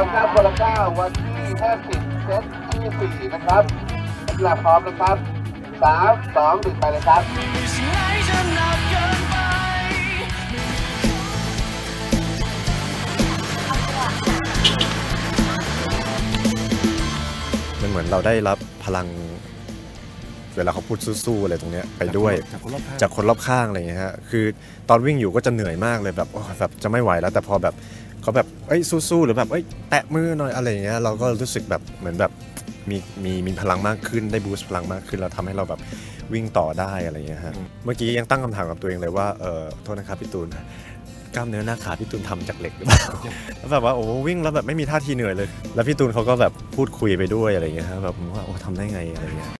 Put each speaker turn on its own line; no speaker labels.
นะครับก้าวคนละก้าววันที่50เซตที่4นะครับนักกีฬาพร้อมนะครับสามสองหนึ่งไปเลยครับ
มันเหมือนเราได้รับพลัง เวลาเขาพูดสู้ๆอะไรตรงเนี้ยไปด้วย
จากคนรอบข้าง
จากคนรอบข้างอะไรอย่างเงี้ยฮะคือตอนวิ่งอยู่ก็จะเหนื่อยมากเลยแบบโอ้แบบจะไม่ไหวแล้วแต่พอแบบ เขาแบบเอ้ยสู้ๆหรือแบบเอ้ยแตะมือหน่อยอะไรอย่างเงี้ยเราก็รู้สึกแบบเหมือนแบบมีมีมีพลังมากขึ้นได้บูสต์พลังมากขึ้นแล้วทำให้เราแบบวิ่งต่อได้อะไรอย่างเงี้ยฮะเมื่อกี้ยังตั้งคำถามกับตัวเองเลยว่าเออโทษนะครับพี่ตูนกล้ามเนื้อหน้าขาพี่ตูนทำจากเหล็กหรือเปล่าแล้วแบบว่าโอ้วิ่งแล้วแบบไม่มีท่าทีเหนื่อยเลย แล้วพี่ตูนเขาก็แบบพูดคุยไปด้วยอะไรอย่างเงี้ยฮะแบบผมว่าโอ้ทำได้ไงอะไรอย่างเงี้ย